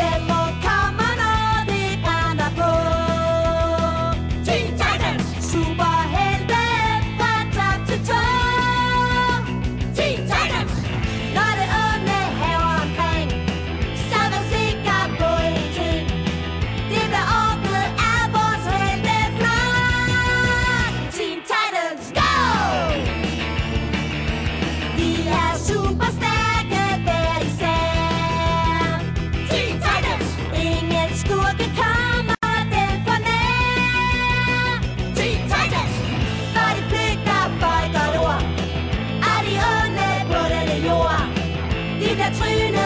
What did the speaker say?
Yeah. Une